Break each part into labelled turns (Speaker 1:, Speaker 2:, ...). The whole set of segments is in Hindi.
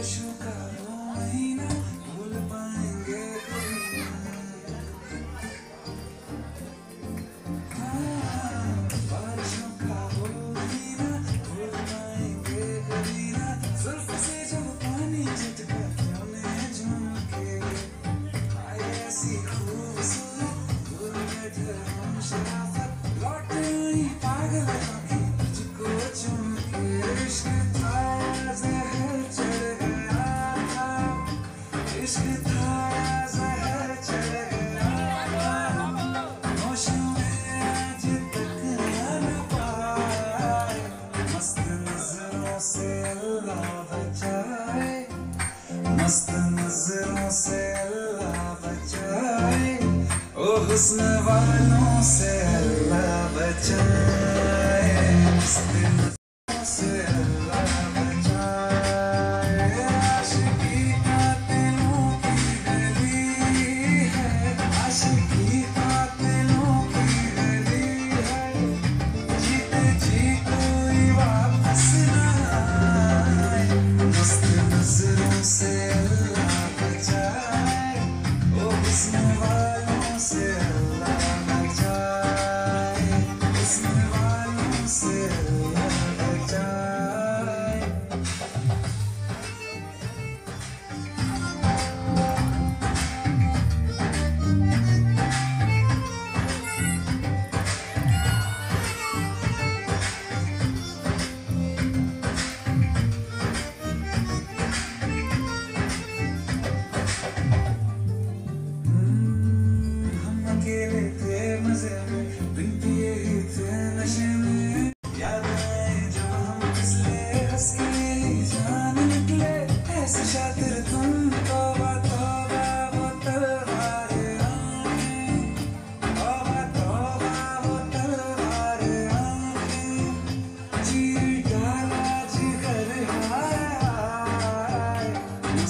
Speaker 1: खुशियों का वो महीना भूल पाएँगे कभी बारिशों का वो महीना भूल पाएँगे कभी ना जुल्फ से जब पानी छिटका क्यों झुमके आए ऐसी खूबसूरत दूर बैठे हम शराफत लौट आई पागल हम मस्त नज़रों से अल्लाह बचाए ओ हुस्न वालों से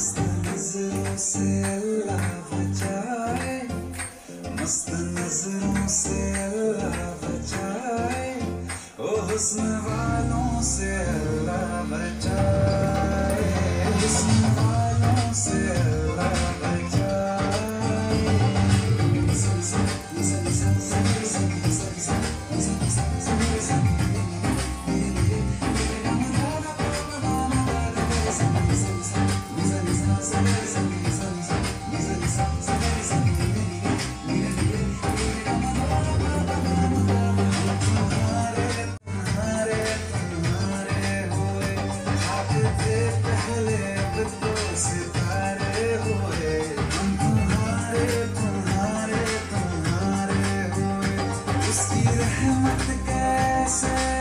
Speaker 1: मस्त नज़रों से अल्लाह मस्त नज़रों से अल्लाह बचाए वालों से अल्लाह बचाए। रहमत कैसे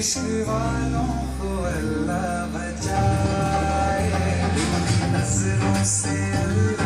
Speaker 1: इश्क वालों से